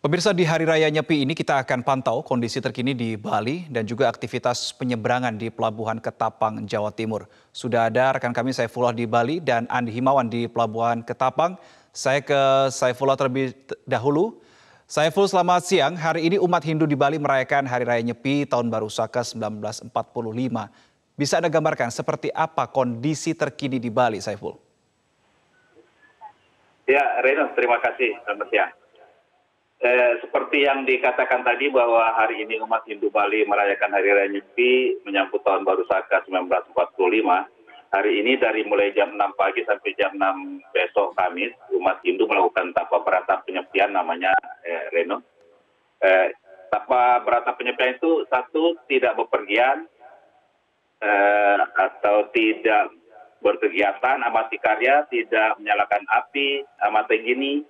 Pemirsa di Hari Raya Nyepi ini kita akan pantau kondisi terkini di Bali dan juga aktivitas penyeberangan di Pelabuhan Ketapang, Jawa Timur. Sudah ada rekan kami Saifullah di Bali dan Andi Himawan di Pelabuhan Ketapang. Saya ke Saifullah terlebih dahulu. Saiful, selamat siang. Hari ini umat Hindu di Bali merayakan Hari Raya Nyepi Tahun Baru Saka 1945. Bisa Anda gambarkan seperti apa kondisi terkini di Bali, Saiful? Ya, Reno, terima kasih. Selamat siang. Eh, seperti yang dikatakan tadi bahwa hari ini umat Hindu Bali merayakan Hari Raya Nyepi menyambut Tahun Baru Saka 1945. Hari ini dari mulai jam 6 pagi sampai jam 6 besok Kamis, umat Hindu melakukan tapa berata penyepian namanya eh, Reno. Eh, tapa berata penyepian itu satu tidak bepergian eh, atau tidak berkegiatan, amati karya, tidak menyalakan api, amati gini,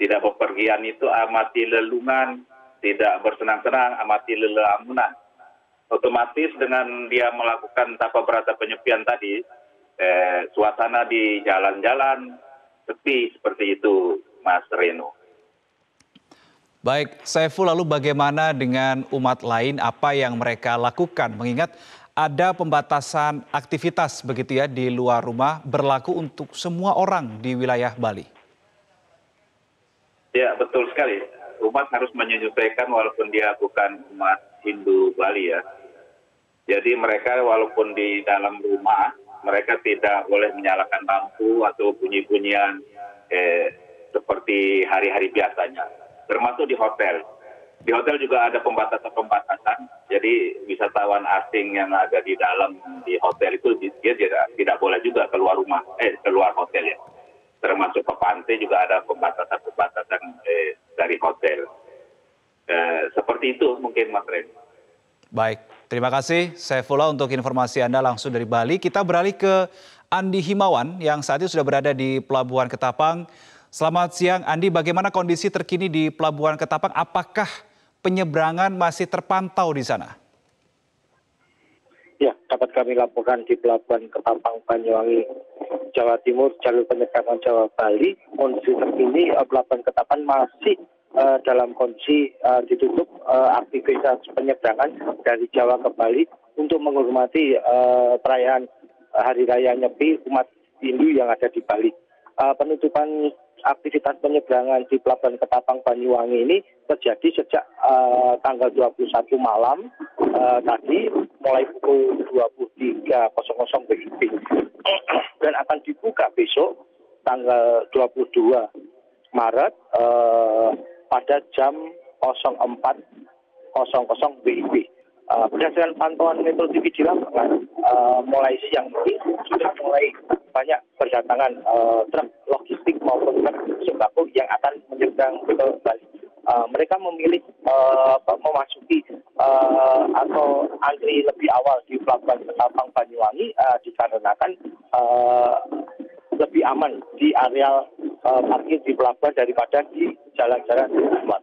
tidak bepergian itu amati lelungan, tidak bersenang-senang, amati lelamunan. Otomatis dengan dia melakukan tapa berata penyepian tadi, eh, suasana di jalan-jalan sepi seperti itu, Mas Reno. Baik, Saiful lalu bagaimana dengan umat lain apa yang mereka lakukan? Mengingat ada pembatasan aktivitas begitu ya di luar rumah berlaku untuk semua orang di wilayah Bali. Ya, betul sekali. Umat harus menyesuaikan walaupun dia bukan umat Hindu Bali ya. Jadi mereka walaupun di dalam rumah, mereka tidak boleh menyalakan lampu atau bunyi-bunyian eh, seperti hari-hari biasanya. Termasuk di hotel. Di hotel juga ada pembatasan-pembatasan. Jadi wisatawan asing yang ada di dalam di hotel itu dia tidak, tidak boleh juga keluar rumah, eh keluar hotel ya termasuk ke pantai juga ada pembatasan-pembatasan eh, dari hotel. Eh, seperti itu mungkin Mas Ren. Baik, terima kasih Saifullah untuk informasi Anda langsung dari Bali. Kita beralih ke Andi Himawan yang saat ini sudah berada di Pelabuhan Ketapang. Selamat siang Andi, bagaimana kondisi terkini di Pelabuhan Ketapang? Apakah penyeberangan masih terpantau di sana? Ya, dapat kami laporkan di Pelabuhan Ketapang Banyuwangi Jawa Timur, jalur penyeberangan Jawa Bali, kondisi terkini uh, pelabuhan Ketapang masih dalam kondisi uh, ditutup uh, aktivitas penyeberangan dari Jawa ke Bali untuk menghormati perayaan Hari Raya Nyepi umat Hindu yang ada di Bali. Penutupan aktivitas penyeberangan di Pelabuhan Ketapang Banyuwangi ini terjadi sejak uh, tanggal 21 malam uh, tadi mulai pukul 23.00 WIB dan akan dibuka besok tanggal 22 Maret uh, pada jam 04.00 WIB. Uh, berdasarkan pantauan Metro TV di lapangan, uh, mulai siang ini sudah mulai banyak berdatangan uh, truk logistik maupun truk sembako yang akan menyeberang ke Bali. Uh, mereka memilih uh, memasuki uh, atau antri lebih awal di pelabuhan Ketapang Banyuwangi uh, dikarenakan uh, lebih aman di area uh, parkir di pelabuhan daripada di jalan-jalan luar.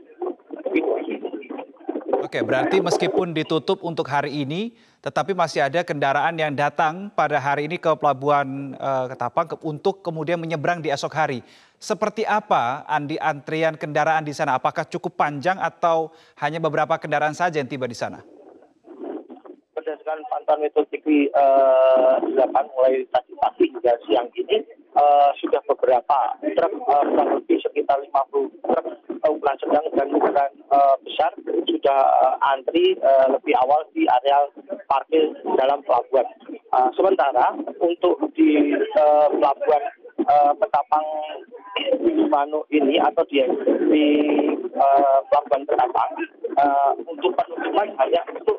Oke, berarti meskipun ditutup untuk hari ini, tetapi masih ada kendaraan yang datang pada hari ini ke Pelabuhan uh, Ketapang ke, untuk kemudian menyeberang di esok hari. Seperti apa Andi antrian kendaraan di sana? Apakah cukup panjang atau hanya beberapa kendaraan saja yang tiba di sana? Berdasarkan pantauan metode TV uh, mulai tadi pagi hingga siang ini uh, sudah beberapa truk uh, lebih sekitar 50 truk uh, ukuran sedang dan ukuran uh, besar sudah uh, antri uh, lebih awal di area parkir dalam pelabuhan. Uh, sementara untuk di uh, pelabuhan uh, Petapang Manu ini atau di, di uh, pelabuhan Petapang uh, untuk penutupan hanya untuk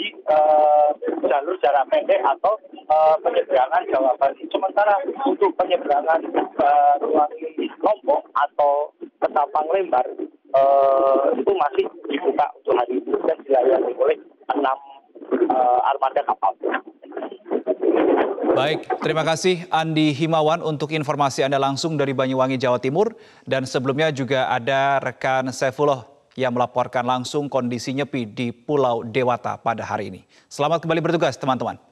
di uh, jalur jarak pendek atau uh, penyeberangan Jawa Bali. Sementara untuk penyeberangan uh, ruang Lombok atau Petapang Lembar uh, itu masih dibuka untuk hari ini dan dilayani oleh enam uh, armada kapal. Baik, terima kasih Andi Himawan untuk informasi Anda langsung dari Banyuwangi, Jawa Timur. Dan sebelumnya juga ada rekan Saifullah yang melaporkan langsung kondisi nyepi di Pulau Dewata pada hari ini. Selamat kembali bertugas teman-teman.